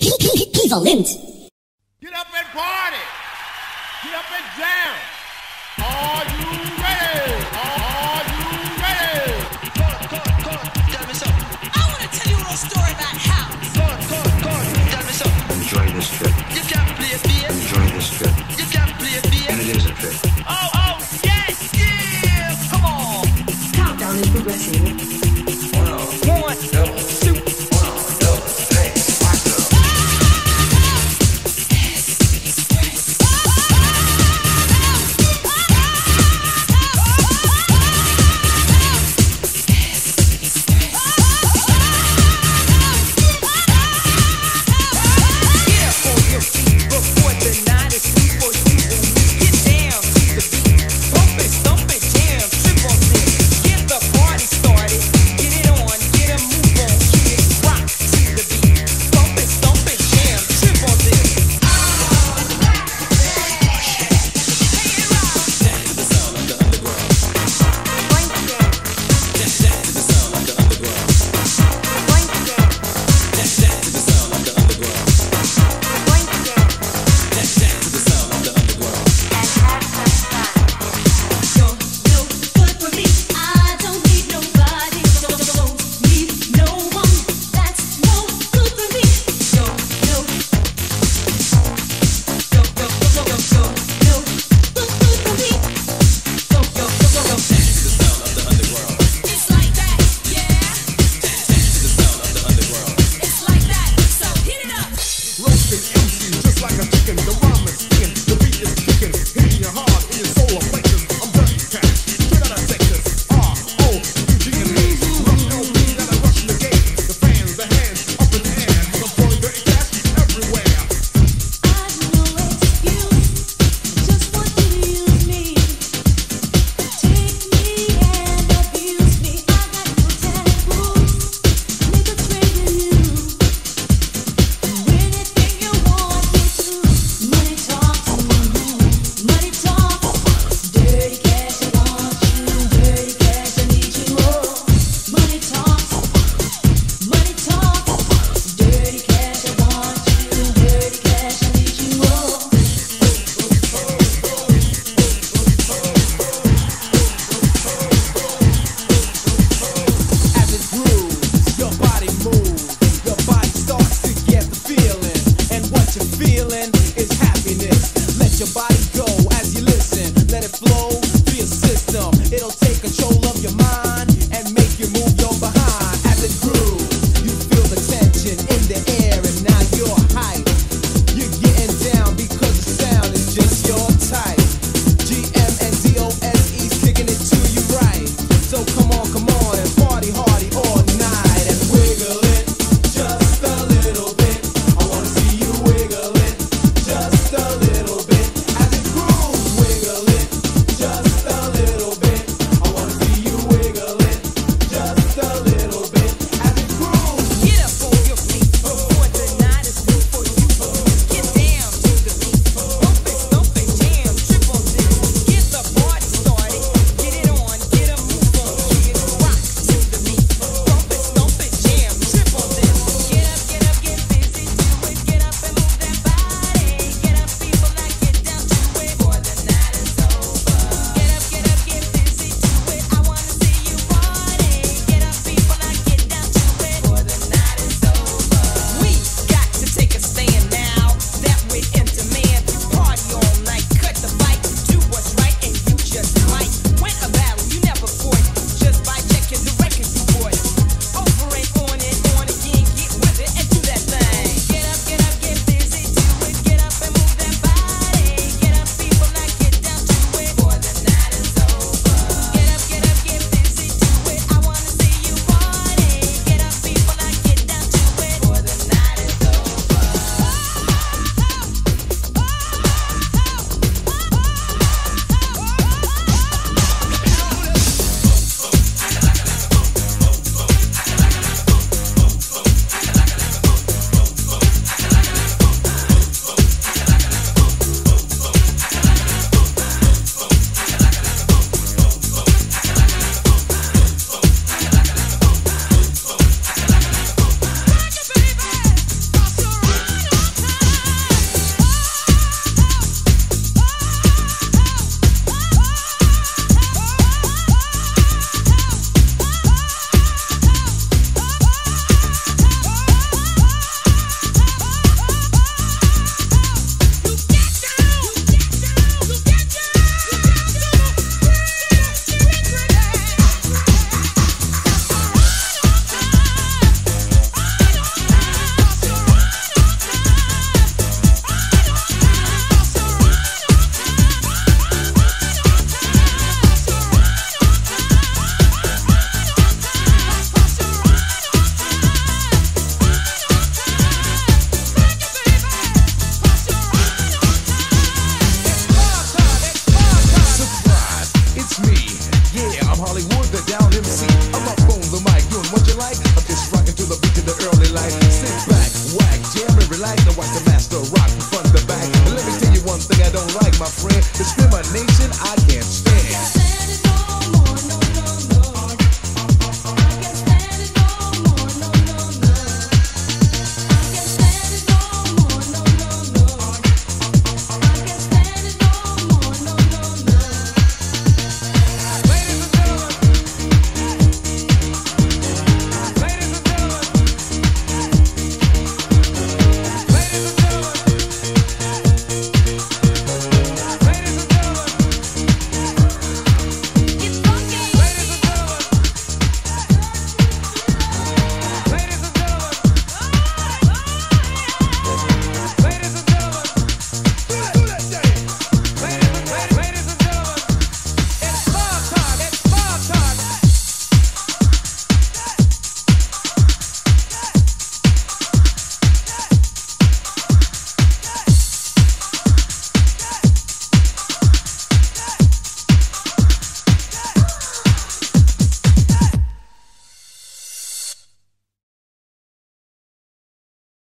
Equivalent. Get up and party. Get up and jam. Are you ready? Are you ready? Tell me something. I want to tell you a little story about house. Come, come, come. Tell me something. Enjoy this trip. You can't play bass. Enjoy this trip. You can't play And it is a trip. Oh, oh, yes, yeah. Come on. Countdown is progressing. One.